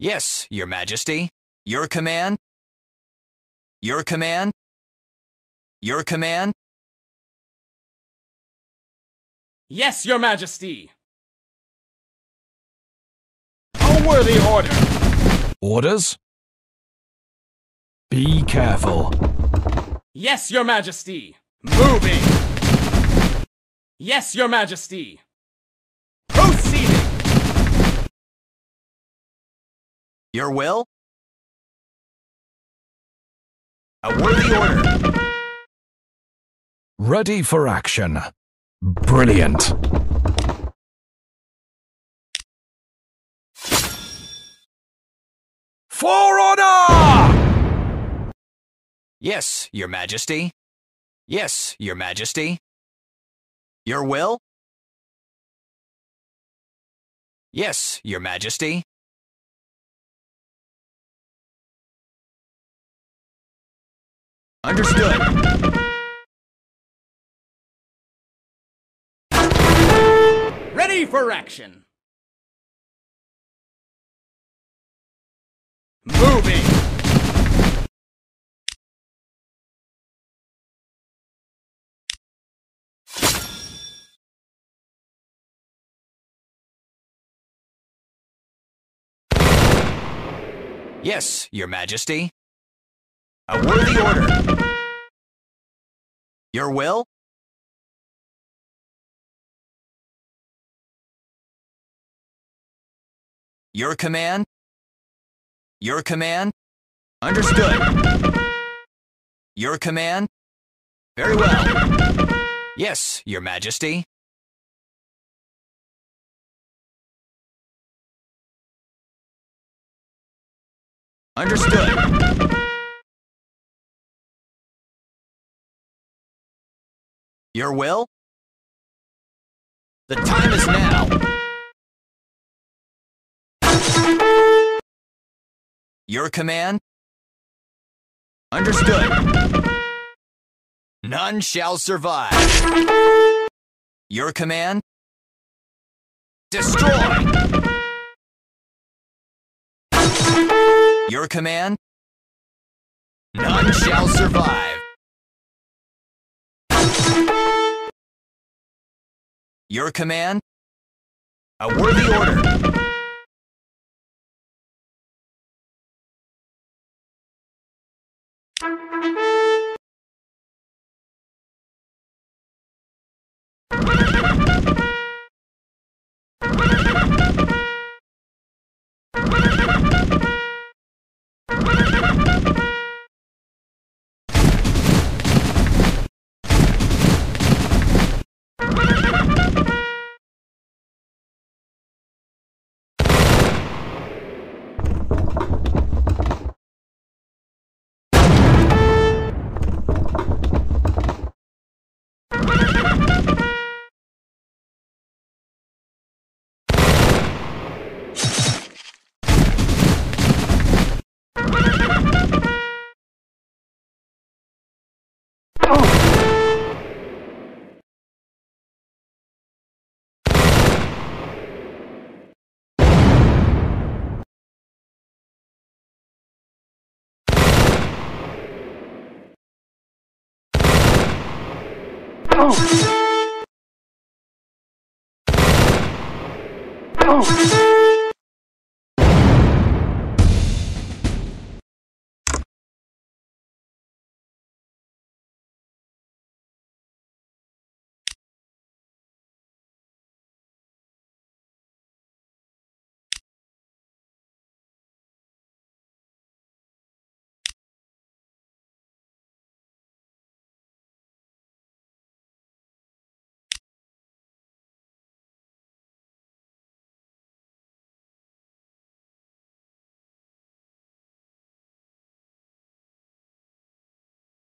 Yes, Your Majesty. Your command? Your command? Your command? Yes, Your Majesty! A worthy order! Orders? Be careful. Yes, Your Majesty! Moving! Yes, Your Majesty! Proceeding! Your will? A worthy order. Ready for action. Brilliant. For honor! Yes, Your Majesty. Yes, Your Majesty. Your will? Yes, Your Majesty. Understood. Ready for action! Moving! Yes, Your Majesty. A worthy order. Your will? Your command? Your command? Understood. Your command? Very well. Yes, Your Majesty. Understood. Your will? The time is now. Your command? Understood. None shall survive. Your command? Destroy! Your command? None shall survive. Your command? A worthy order. Oh!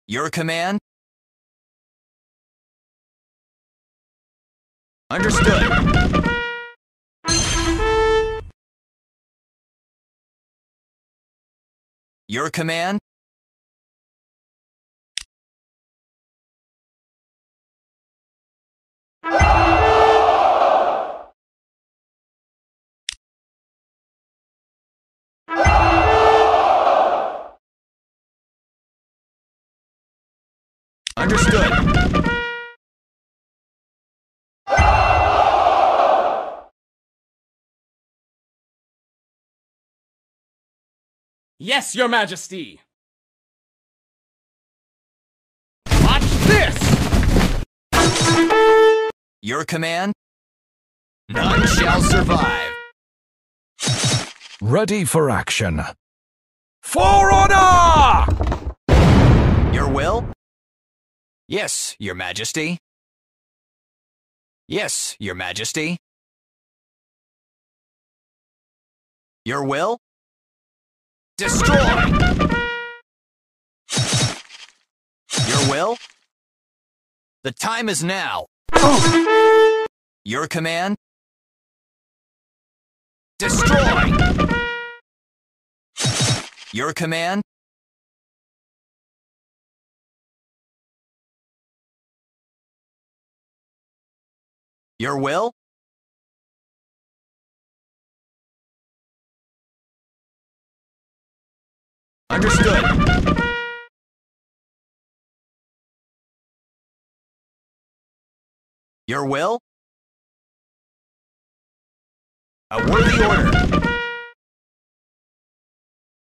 Your command? Understood. Your command? Yes, your majesty. Watch this! Your command? None shall survive. Ready for action. For honor! Your will? Yes, your majesty. Yes, your majesty. Your will? Destroy! Your will? The time is now. Your command? Destroy! Your command? Your will? Understood. Your will? A worthy order.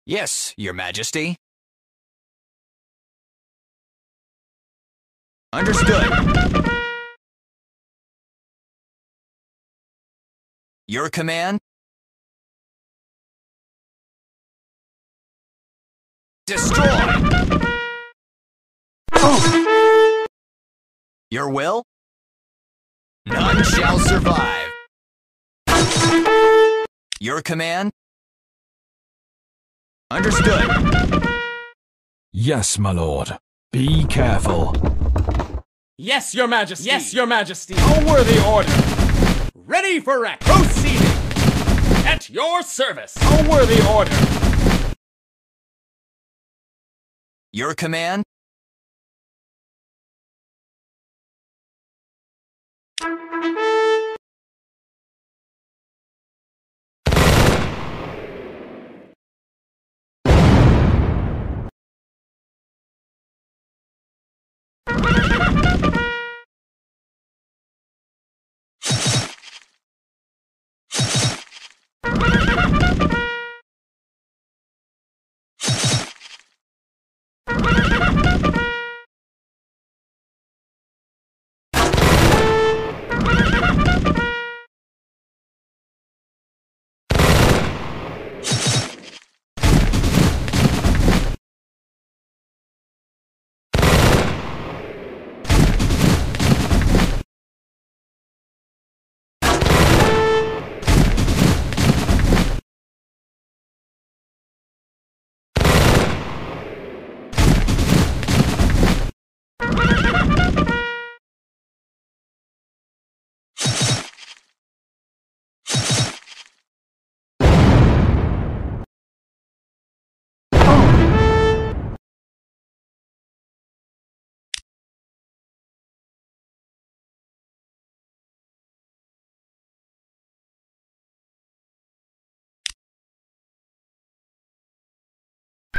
Yes, your majesty. Understood. Your command? Destroy! Your will? None shall survive. Your command? Understood. Yes, my lord. Be careful. Yes, your majesty. Yes, your majesty. A worthy order. Ready for action. Proceeding. At your service. A worthy order. Your command?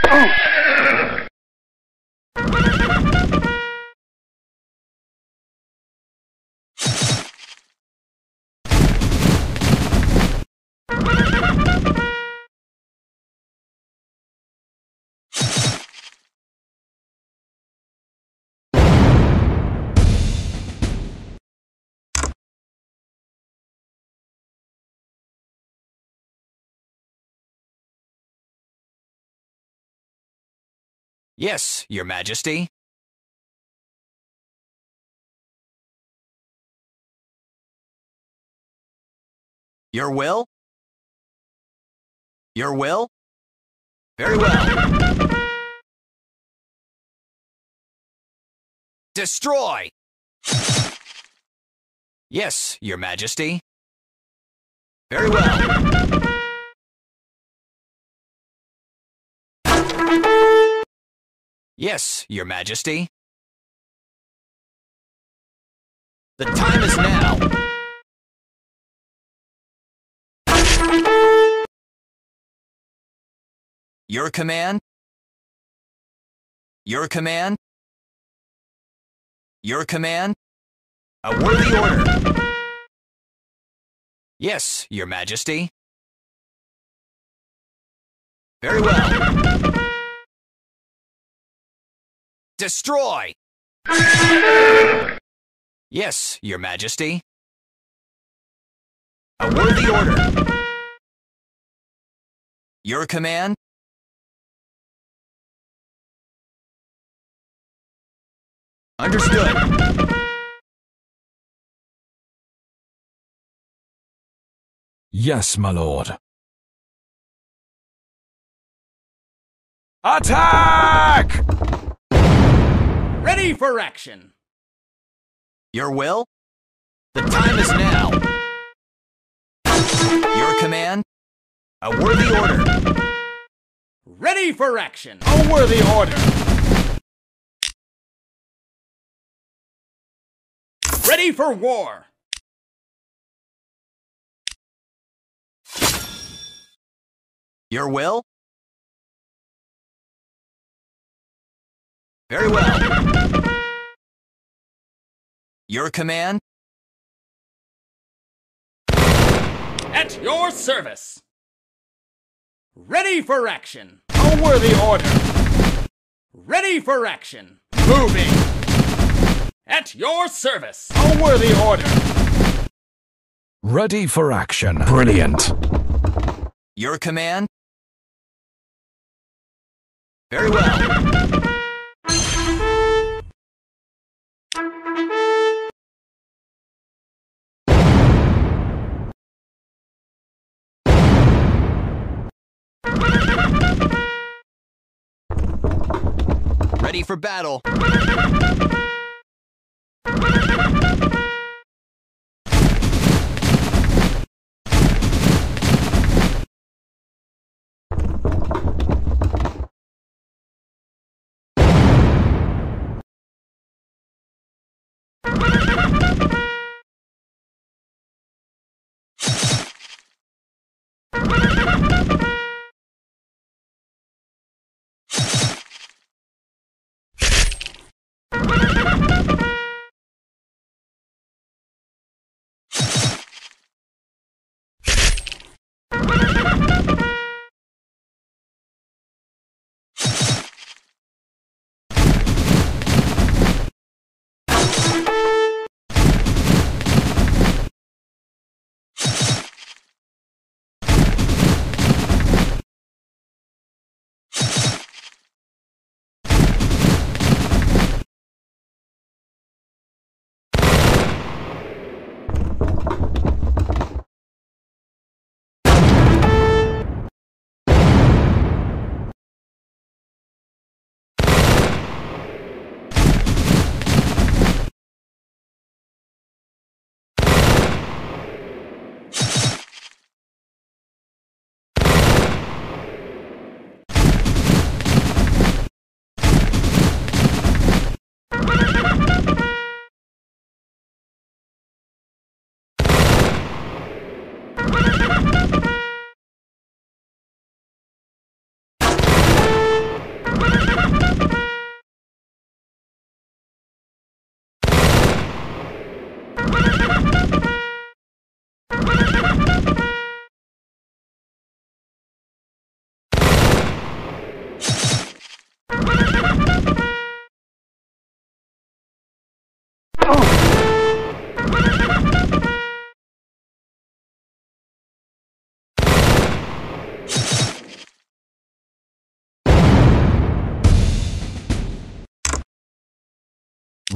Oh. Yes, your majesty. Your will? Your will? Very well. Destroy! Yes, your majesty. Very well. Yes, your majesty. The time is now. Your command? Your command? Your command? A worthy order. Yes, your majesty. Very well. Destroy! Yes, Your Majesty. A worthy order. Your command? Understood. Yes, my lord. Attack! Ready for action! Your will? The time is now. Your command? A worthy order. Ready for action! A worthy order! Ready for war! Your will? Very well. Your command? At your service! Ready for action! A worthy order! Ready for action! Moving! At your service! A worthy order! Ready for action. Brilliant. Your command? Very well. Ready for battle.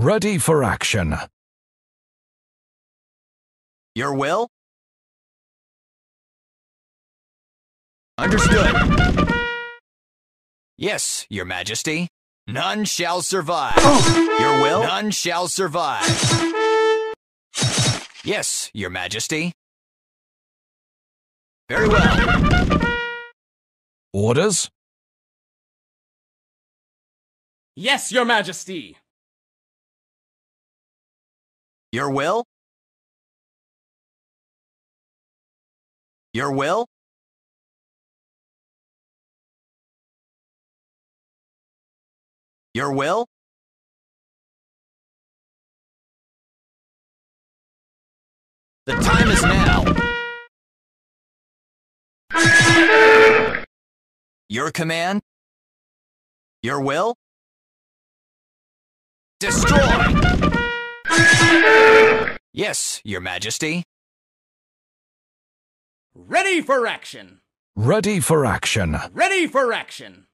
Ready for action. Your will? Understood. Yes, Your Majesty. None shall survive. Your will? None shall survive. Yes, Your Majesty. Very well. Orders? Yes, your majesty! Your will? Your will? Your will? The time is now. Your command? Your will? Destroy! Yes, Your Majesty. Ready for action! Ready for action. Ready for action!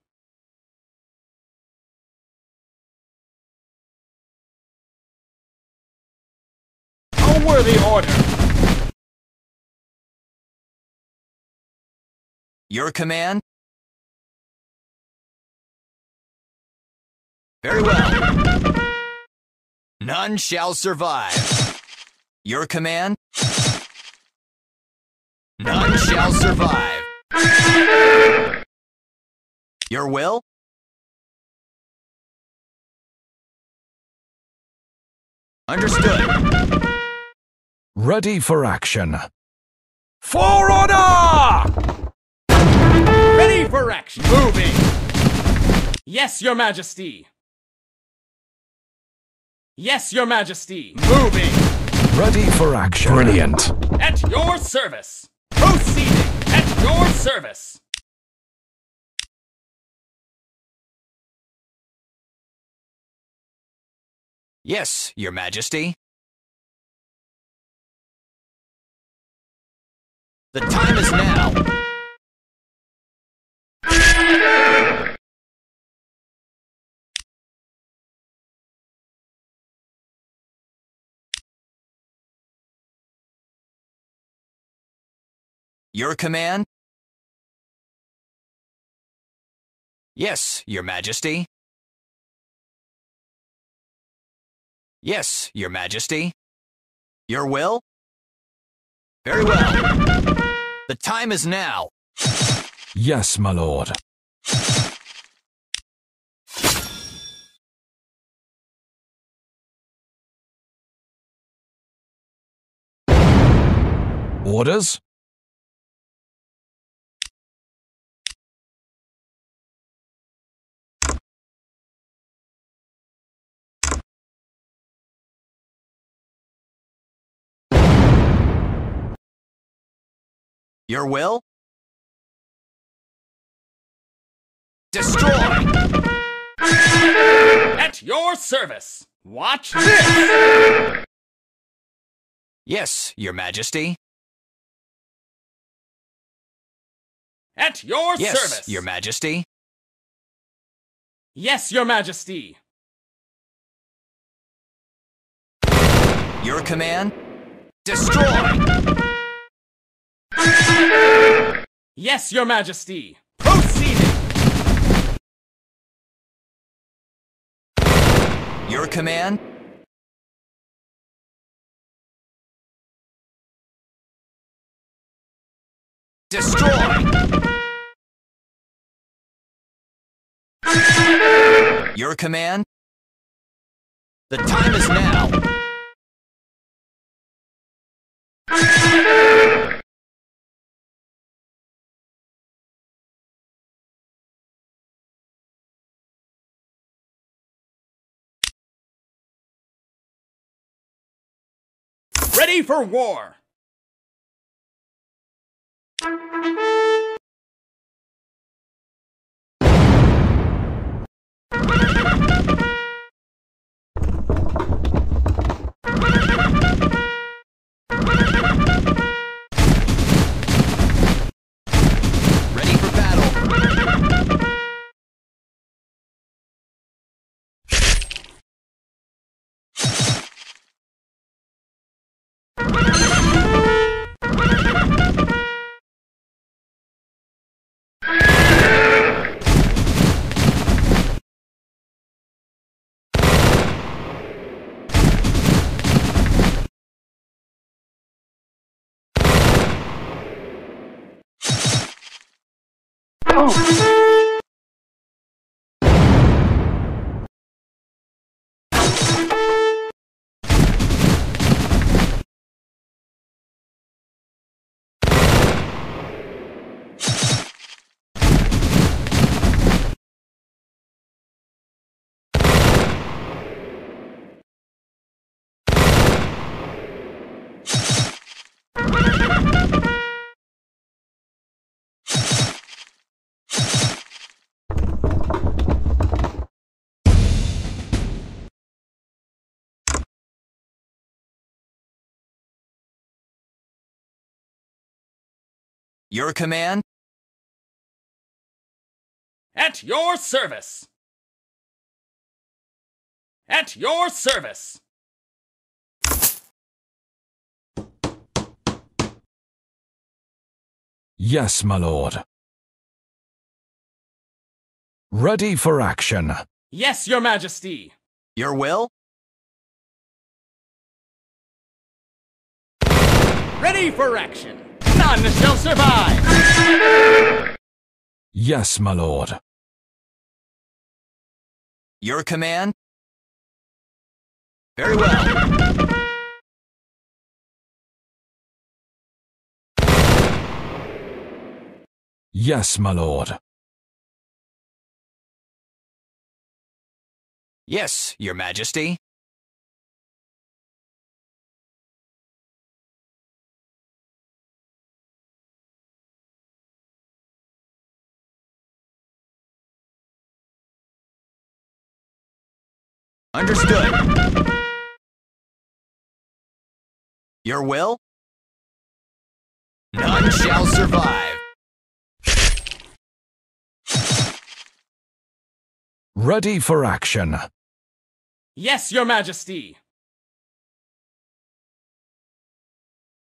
A worthy order! Your command? Very well. None shall survive. Your command? None shall survive. Your will? Understood. Ready for action. For order! Ready for action! Moving! Yes, Your Majesty! Yes, Your Majesty! Moving! Ready for action. Brilliant. At your service! Proceeding! At your service! Yes, Your Majesty. The time is now. Your command? Yes, Your Majesty. Yes, Your Majesty. Your will? Very well. The time is now. Yes, my lord. Orders? Your will? Destroy! At your service! Watch this! Yes, Your Majesty. At your Yes, service! Your Majesty. Yes, Your Majesty! Your command? Destroy! Yes, Your Majesty! Proceeding! Your command? Destroy! Your command? The time is now. Ready for war! Boom! Your command? At your service! At your service! Yes, my lord. Ready for action. Yes, your majesty! Your will? Ready for action! None shall survive! Yes, my lord. Your command? Very well. Yes, my lord. Yes, your majesty. Understood. Your will? None shall survive. Ready for action. Yes, your majesty!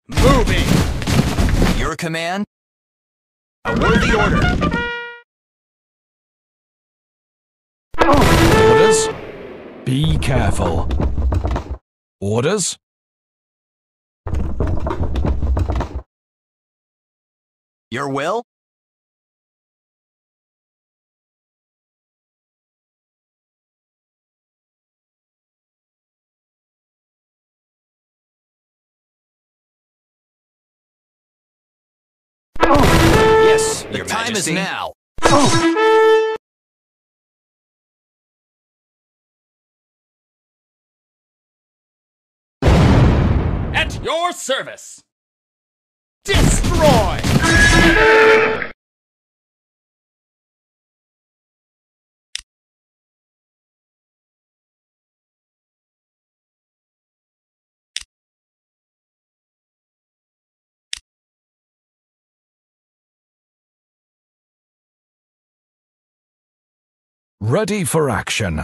Moving! Your command? A worthy order. Orders? Be careful. Orders? Your will? Yes, the Your time Majesty. is now. your service! Destroy! Ready for action.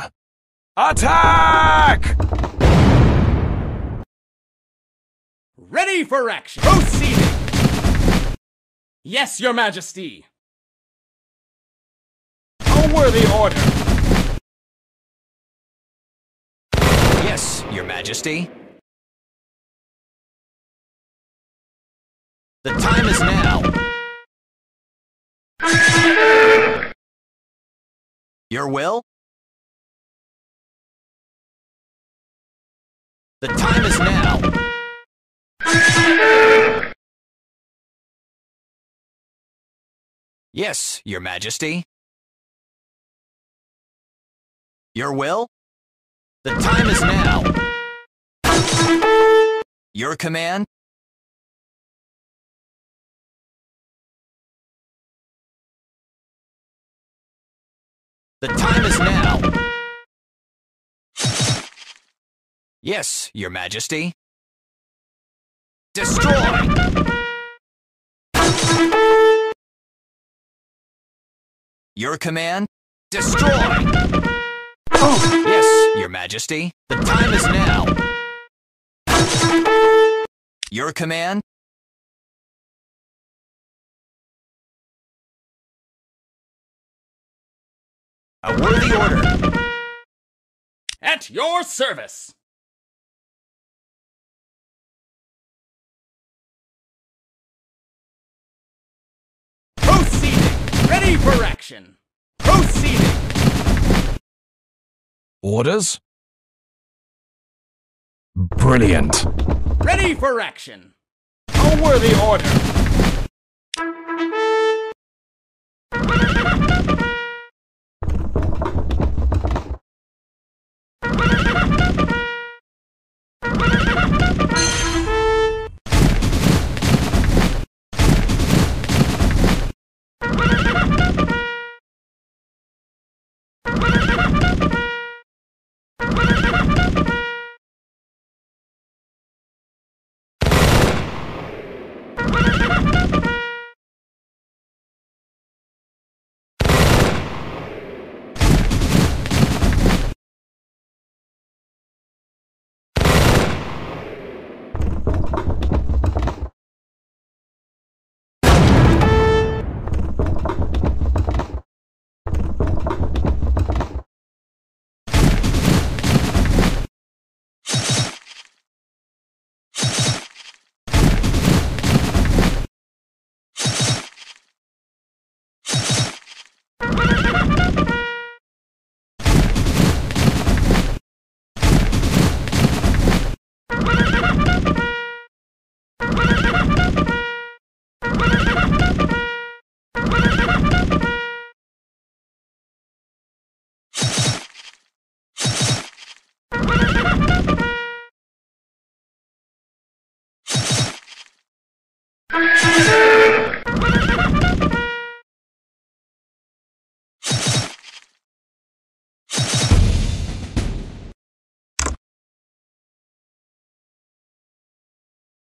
Attack! Ready for action! Proceeding! Yes, your majesty! A worthy order! Yes, your majesty. The time is now. Your will? The time is now. Yes, your majesty. Your will? The time is now. Your command? The time is now. Yes, your majesty. Destroy! Your command? Destroy! Oh, Yes, your majesty. The time is now. Your command? A worthy order. At your service! Ready for action! Proceeding! Orders? Brilliant. Ready for action! A worthy order!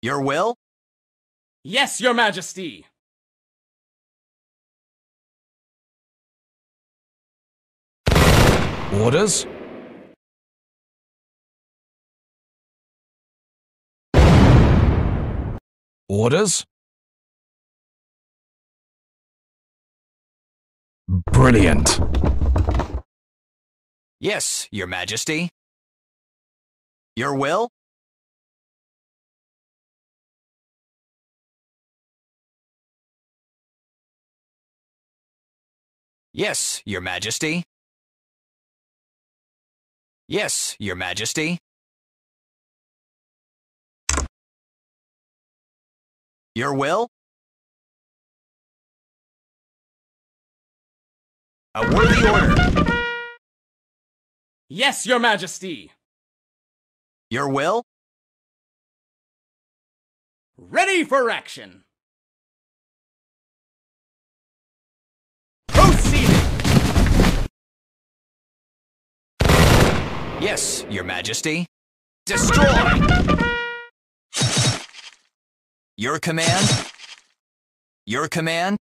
Your will? Yes, your majesty! Orders? Orders? Brilliant. Yes, your majesty. Your will? Yes, your majesty. Yes, your majesty. Your will? A worthy order. Yes, your majesty! Your will? Ready for action! Proceeding! Yes, your majesty. Destroy! Your command? Your command?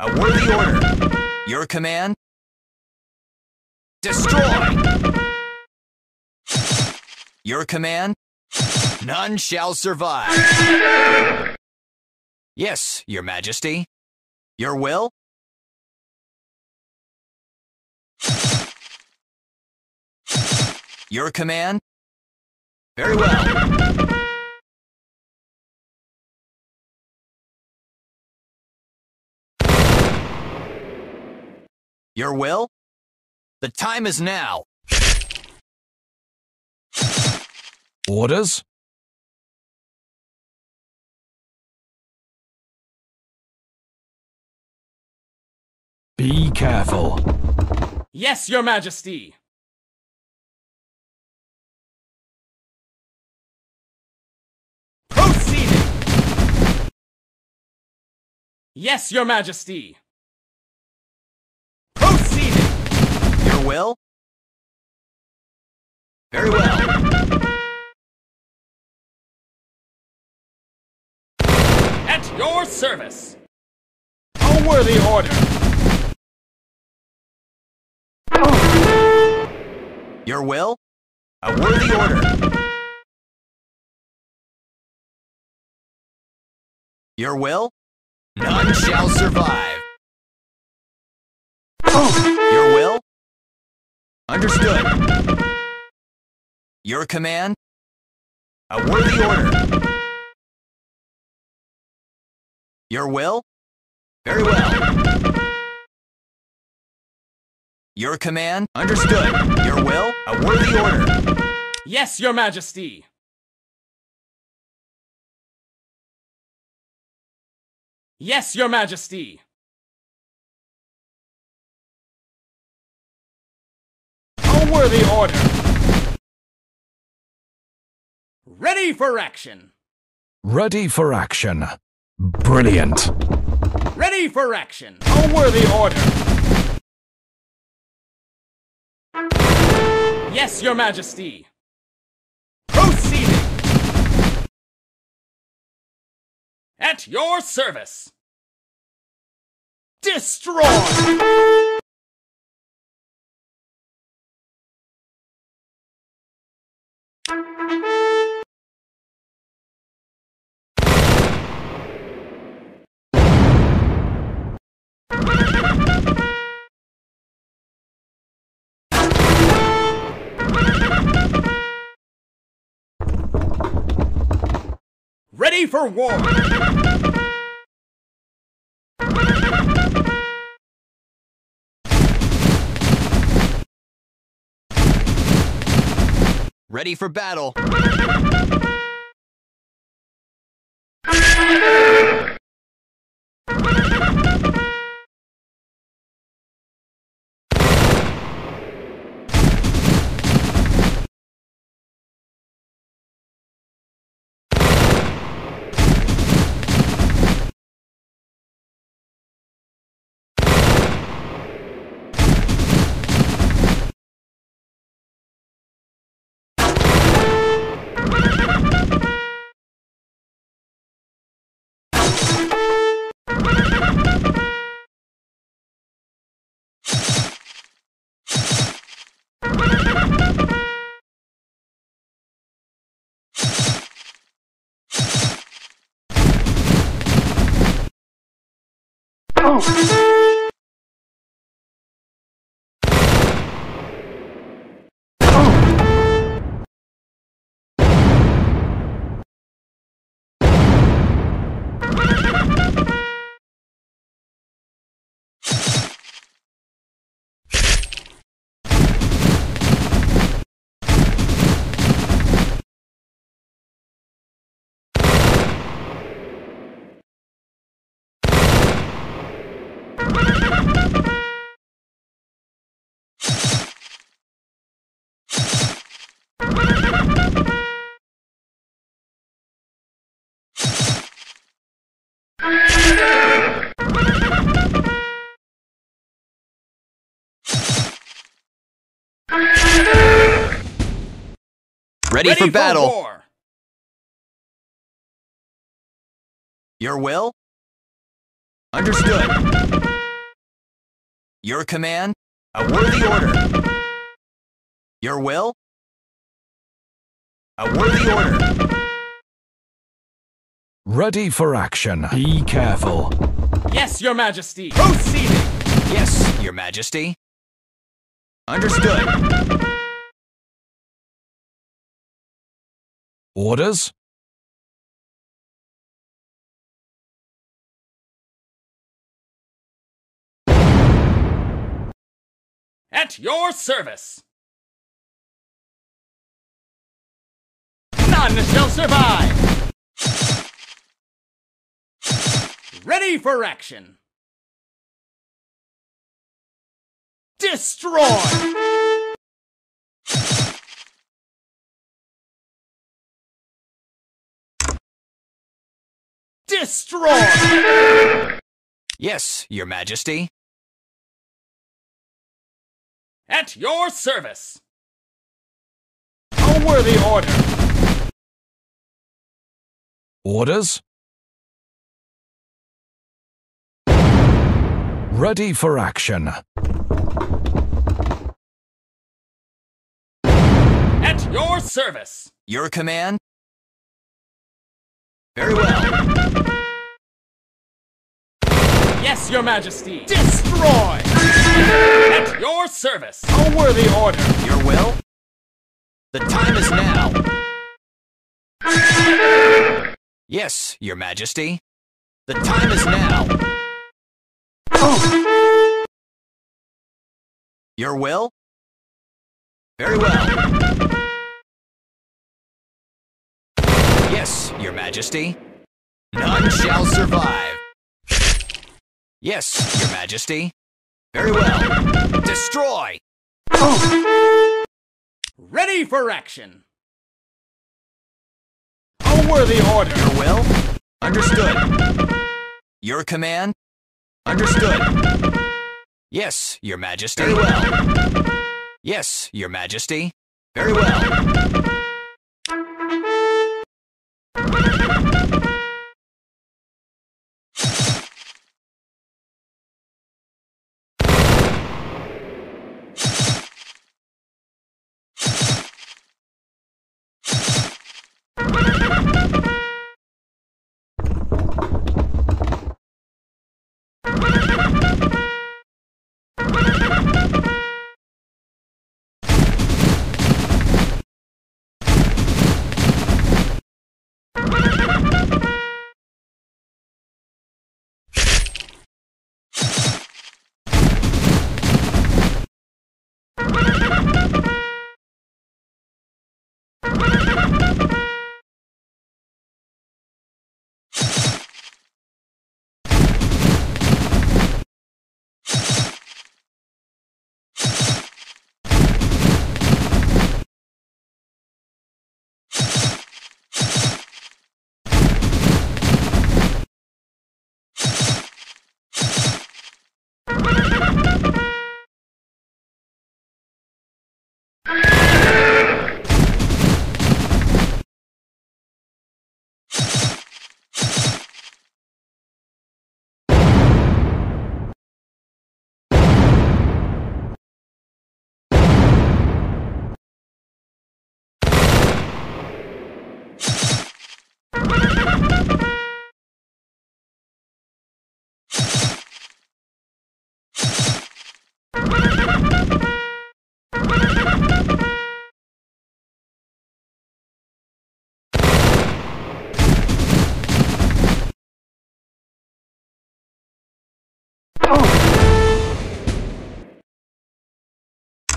A worthy order. Your command? Destroy! Your command? None shall survive. Yes, your majesty. Your will? Your command? Very well. Your will? The time is now. Orders? Be careful. Yes, your majesty! Proceeding! Yes, your majesty! Proceeding! Your will? Very well. At your service! A worthy order! Your will? A worthy order. Your will? None shall survive. Your will? Understood. Your command? A worthy order. Your will? Very well. Your command? Understood. Your will? A worthy order. Yes, your majesty! Yes, your majesty! Worthy order! Ready for action! Ready for action. Brilliant. Ready for action! A worthy order! Yes, your majesty! Proceeding! At your service! Destroy! Ready for war! Ready for battle. you. Ready, for battle. war. Your will? Understood. Your command? A worthy order. Your will? A worthy order. Ready for action. Be careful. Yes, Your Majesty. Proceeding. Yes, Your Majesty. Understood. Orders? At your service. None shall survive. Ready for action. Destroy. Destroy! Yes, Your Majesty. At your service! A worthy order! Orders? Ready for action. At your service! Your command? Very well. Yes, Your Majesty! Destroy! At your service! A worthy order! Your will? The time is now. Yes, Your Majesty. The time is now. Your will? Very well. Yes, Your Majesty. None shall survive. Yes, Your Majesty. Very well. Destroy! Ready for action! A worthy order! Your will? Understood. Your command? Understood. Yes, Your Majesty. Very well. Yes, Your Majesty. Very well.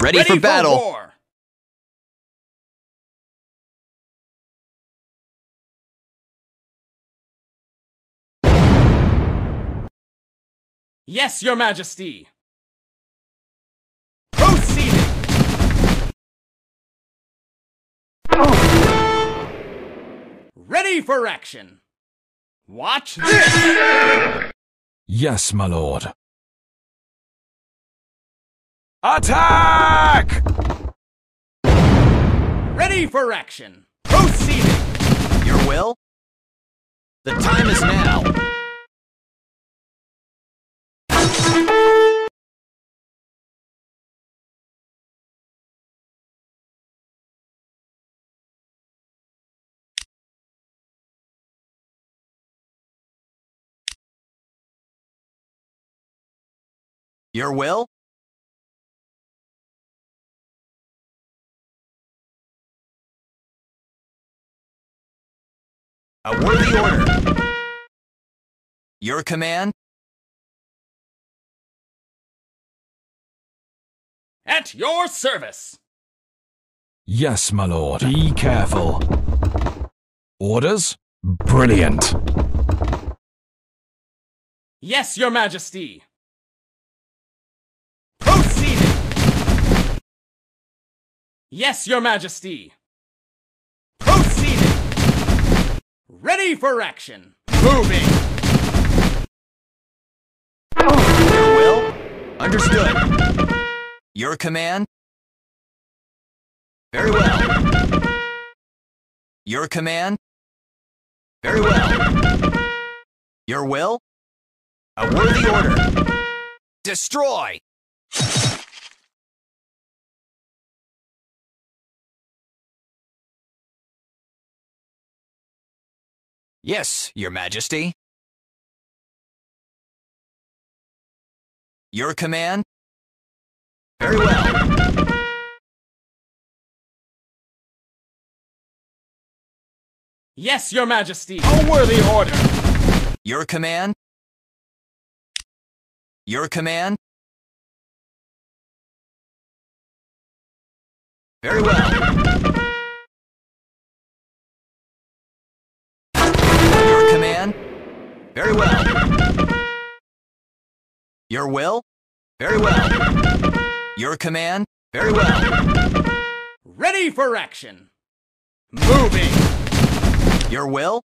Ready, Ready for battle. war. Yes, your majesty. Proceeding. Ready for action. Watch this. Yes, my lord. Attack! Ready for action. Proceeding. Your will? The time is now. Your will? A worthy order. Your command? At your service. Yes, my lord. Be careful. Orders? Brilliant. Yes, your majesty. Proceeding. Yes, your majesty. Proceeding. Ready for action. Moving. Your will? Understood. Your command? Very well. Your command? Very well. Your will? A worthy order. Destroy! Yes, your majesty. Your command? Very well. Yes, your majesty. A worthy order. Your command? Your command? Very well. Very well. Your will? Very well. Your command? Very well. Ready for action. Moving. Your will?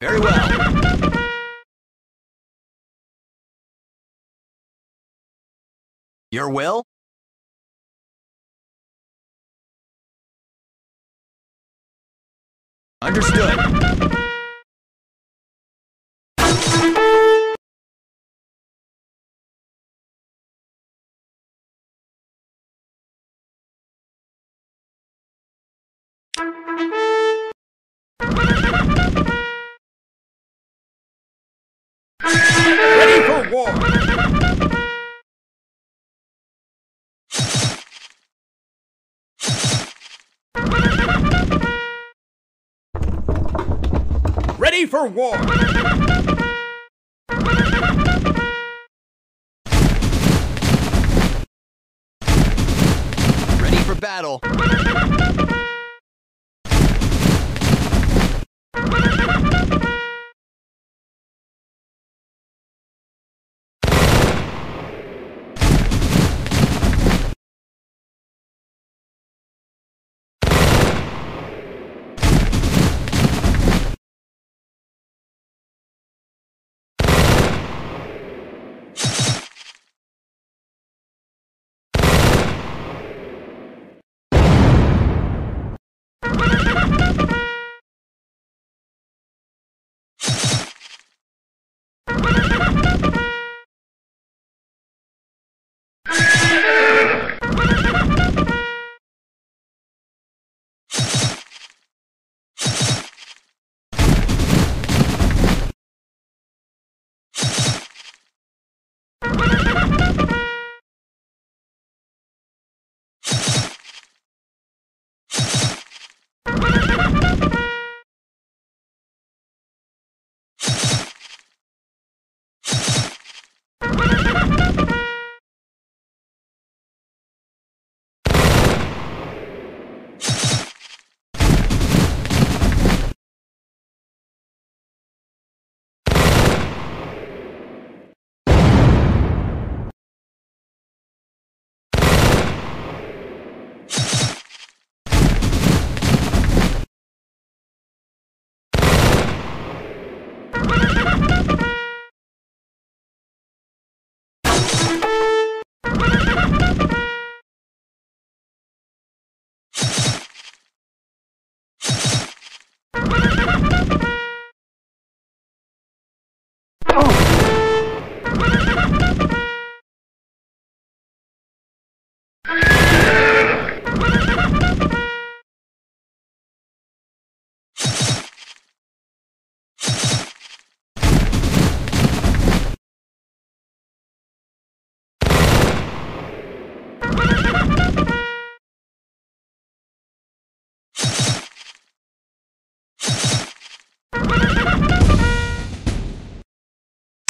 Very well. Your will? Understood. Ready for war. ready for war! Ready for battle!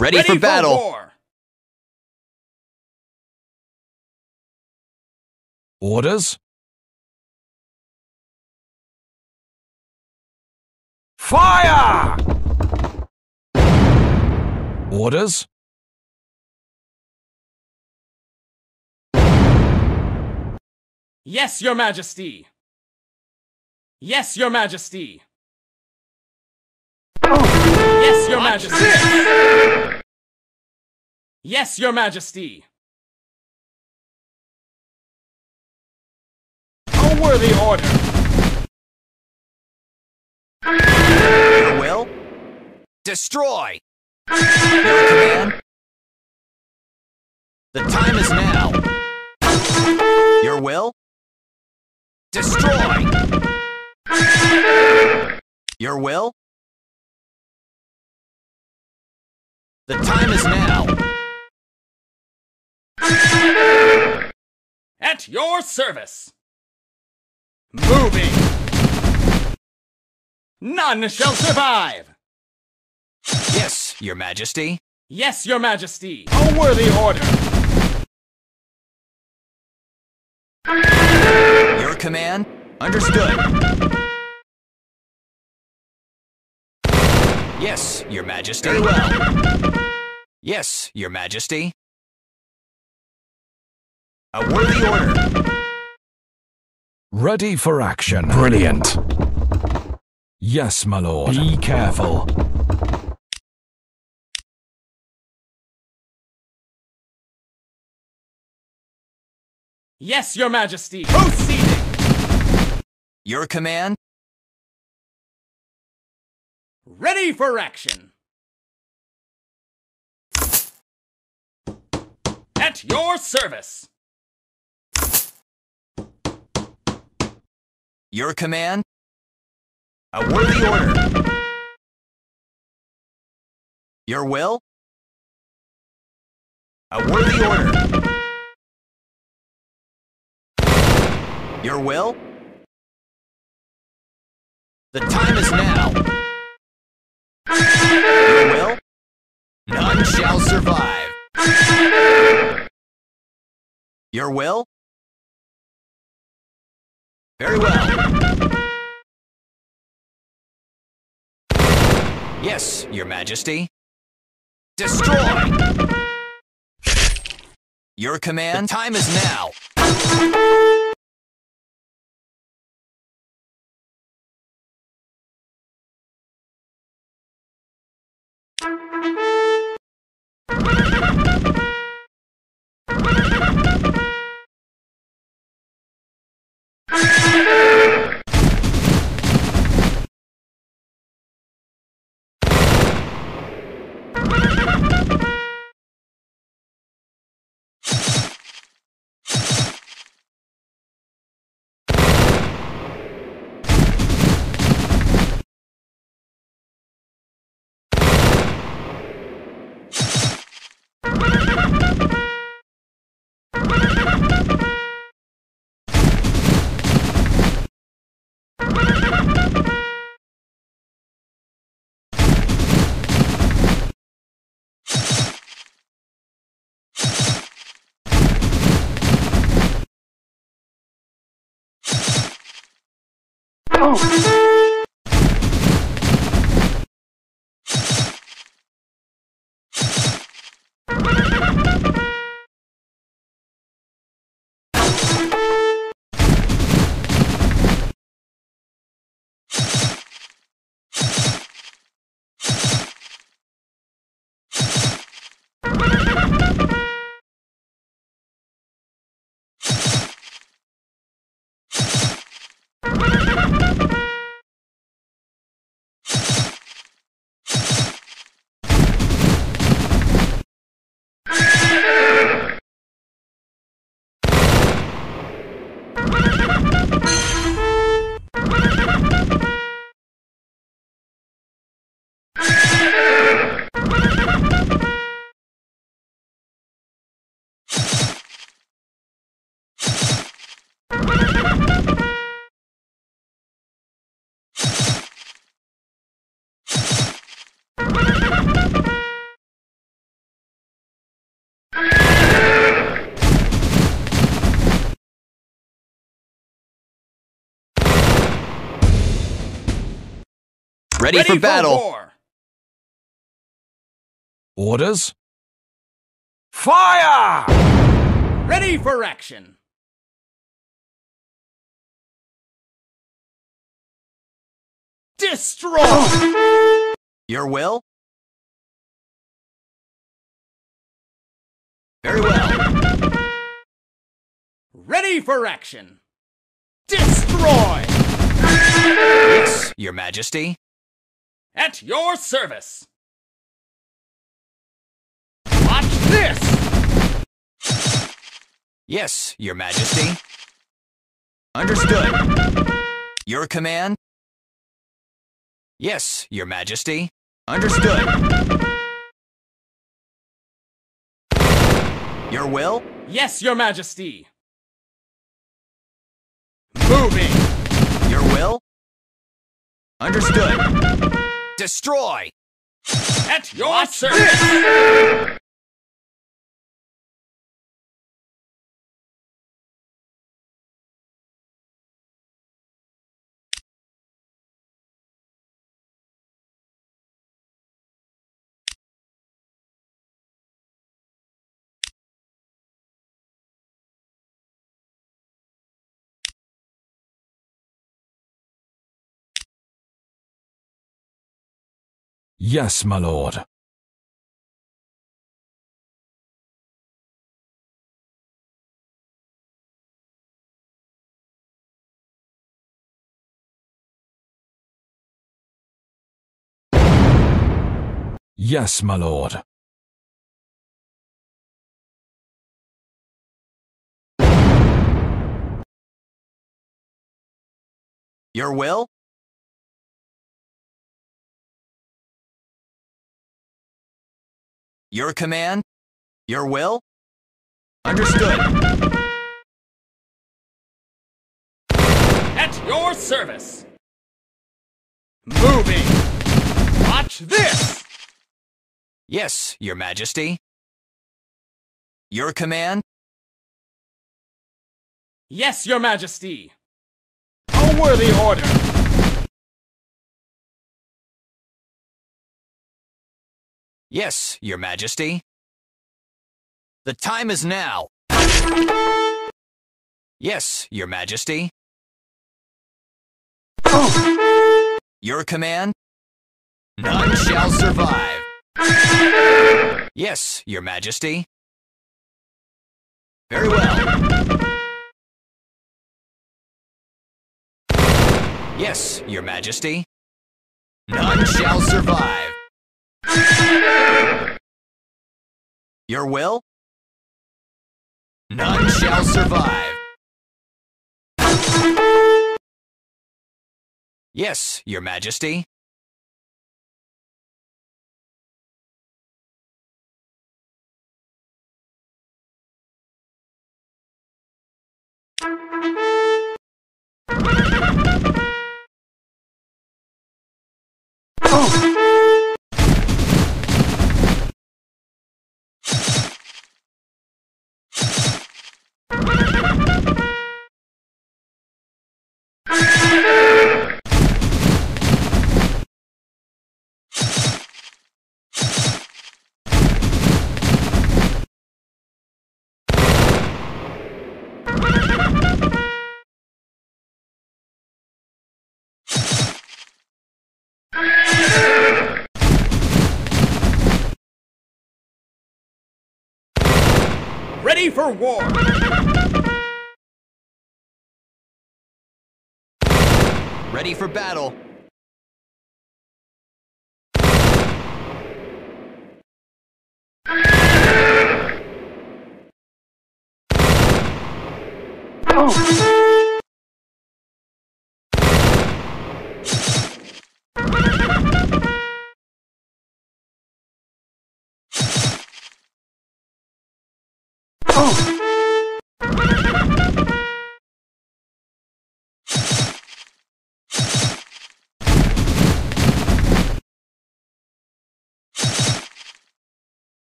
Ready, Ready for battle. war. Orders? Fire! Orders? Yes, your majesty. Yes, your majesty. Yes, your majesty. Yes, your majesty. A worthy order. Your will? Destroy! Your command? The time is now. Your will? Destroy! Your will? The time is now. At your service. Moving. None shall survive. Yes, Your Majesty. Yes, your majesty. A worthy order. Your command? Understood. Yes, Your Majesty. Very well. Yes, Your Majesty. A worthy order. Ready for action. Brilliant. Yes, my lord. Be careful. Yes, your majesty. Proceeding. Your command? Ready for action. At your service. Your command? A worthy order. Your will? A worthy order. Your will? The time is now. Your will? None shall survive. Your will? Very well. Yes, Your Majesty. Destroy! Your command? The time is now. Oh. Ready, for battle. war. Orders? Fire! Ready for action. Destroy! Your will? Very well. Ready for action. Destroy! Your Majesty. At your service. Watch this! Yes, Your Majesty. Understood. Your command? Yes, Your Majesty. Understood. Your will? Yes, your majesty. Moving! Your will? Understood. Destroy! At your service! Yes, my lord. Yes, my lord. Your will? Your command? Your will? Understood. At your service! Moving! Watch this! Yes, Your Majesty. Your command? Yes, your majesty! A worthy order! Yes, Your Majesty. The time is now. Yes, Your Majesty. Your command? None shall survive. Yes, Your Majesty. Very well. Yes, Your Majesty. None shall survive. Your will? None shall survive. Yes, Your Majesty. ready for war! Ready for battle! Oh.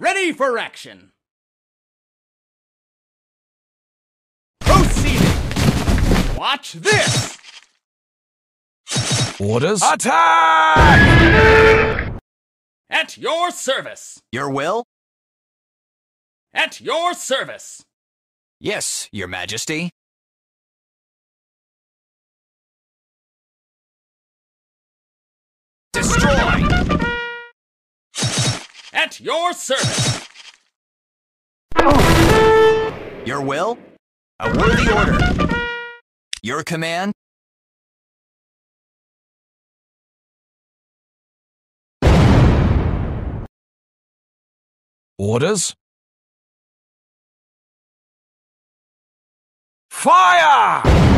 Ready for action! Proceeding! Watch this! Orders? Attack! At your service! Your will? At your service! Yes, Your Majesty. Destroy! At your service! Your will? A worthy order. Your command? Orders? Fire!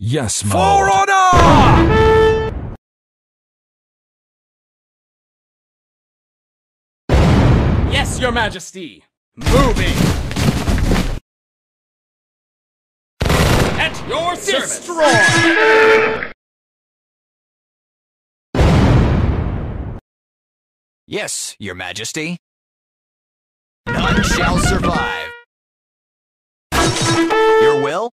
Yes, my For lord. honor! Yes, your majesty! Moving! At your service! Destroy! Yes, Your Majesty. None shall survive. Your will?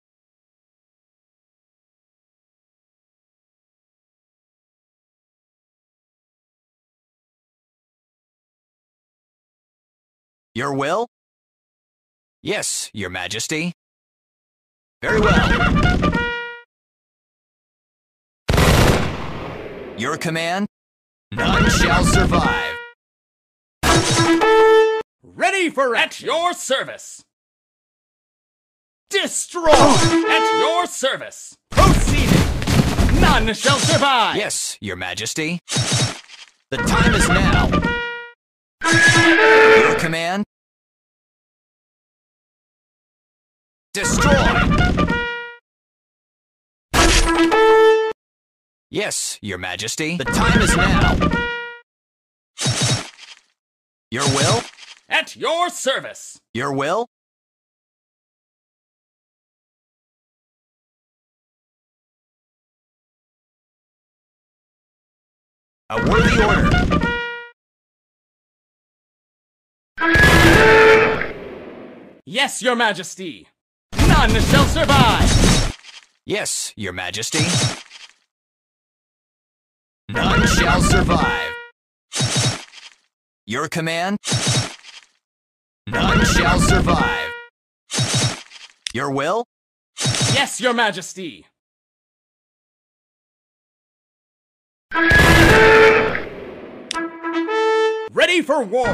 Your will? Yes, Your Majesty. Very well. Your command? None shall survive. Ready for action! At your service! Destroy! At your service! Proceeding! None shall survive! Yes, Your Majesty. The time is now. Your command? Destroy! Yes, Your Majesty. The time is now. Your will? At your service! Your will? A worthy order. Yes, your majesty! None shall survive! Yes, Your Majesty. None shall survive. Your command? None shall survive. Your will? Yes, your majesty! Ready for war!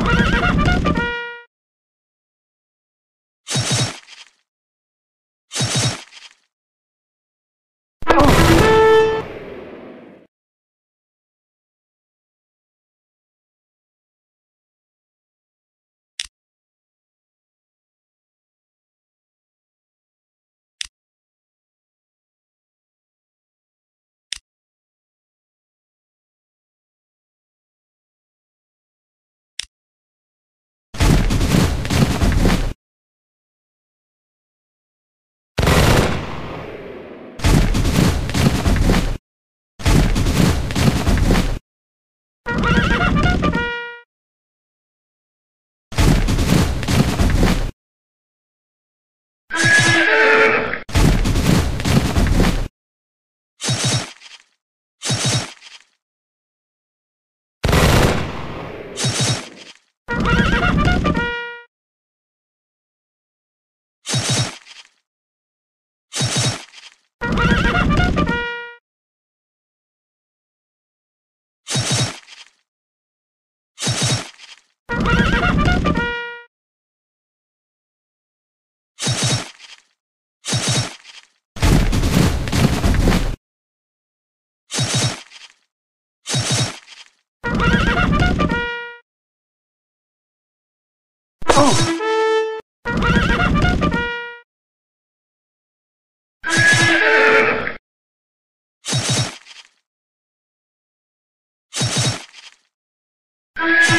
Bye.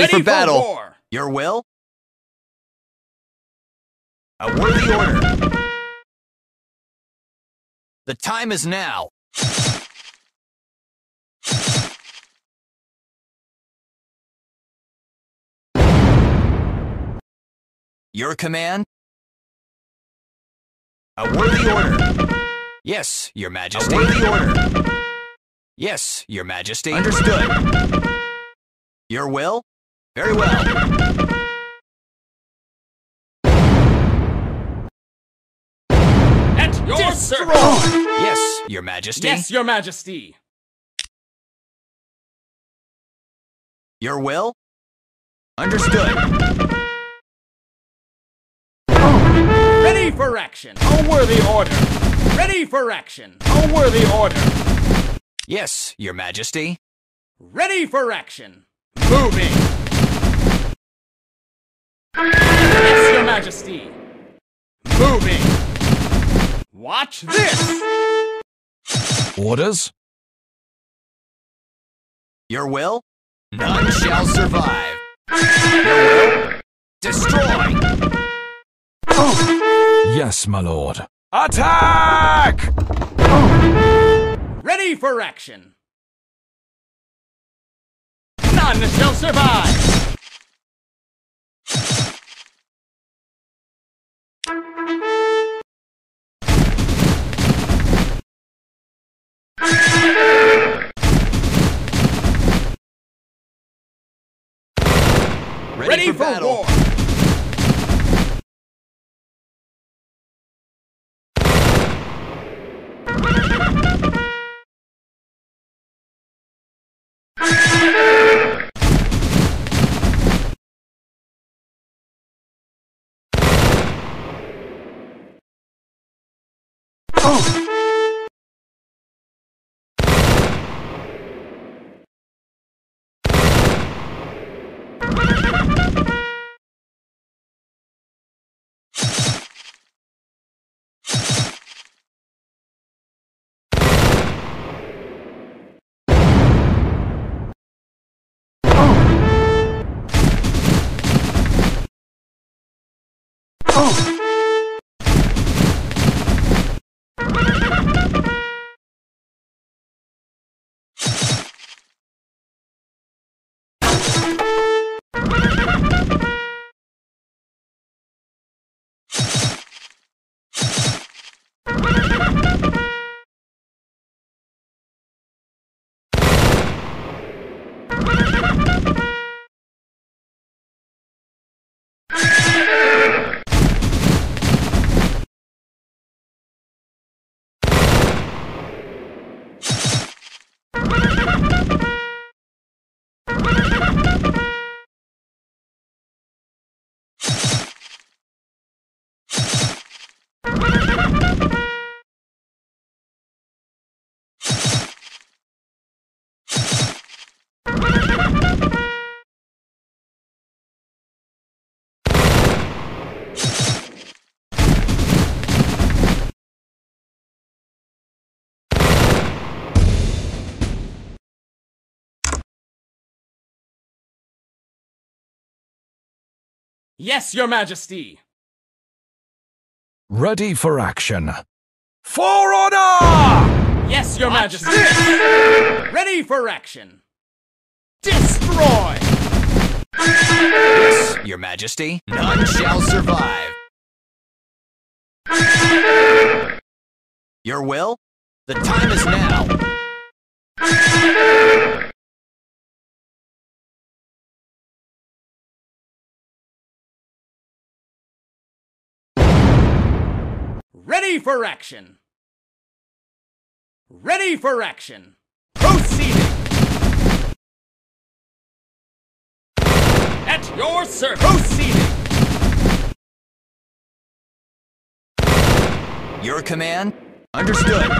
Ready, for battle. war. Your will? A worthy order. The time is now. Your command? A worthy order. Yes, Your Majesty. A worthy order. Yes, Your Majesty. Understood. Your will? Very well. At your Destroy! service. Yes, Your Majesty. Yes, your majesty. Your will? Understood. Ready for action. A worthy order. Ready for action. A worthy order. Yes, Your Majesty. Ready for action. Moving. Yes, your majesty. Moving. Watch this. Orders? Your will? None shall survive. Your will? Destroy! Yes, my lord. Attack! Ready for action. None shall survive. Ready, for, for war! war. Yes, Your Majesty. Ready for action. For honor! Yes, Your Majesty. Ready for action. Destroy! Yes, Your Majesty. None shall survive. Your will? The time is now. Ready for action. Ready for action. Proceeding. At your service. Proceeding. Your command? Understood.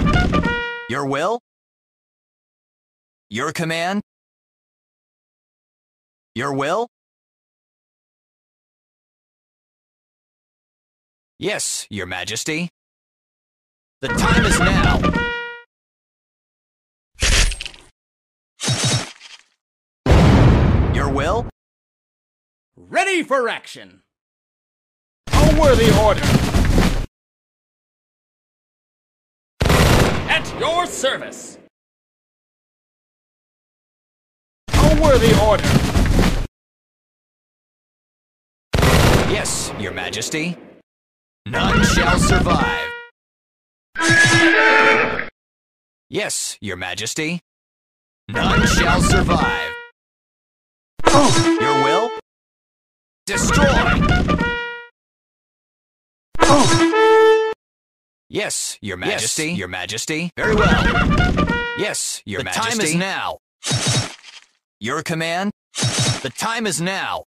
Your will? Your command? Your will? Yes, Your Majesty. The time is now. Your will? Ready for action. A worthy order. At your service. A worthy order. Yes, Your Majesty. None shall survive. Yes, Your Majesty. None shall survive. Oh, Your will? Destroy! Oh. Yes, Your Majesty. Your Majesty. Very well. Yes, Your The Majesty. time is now. Your command? The time is now.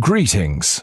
Greetings.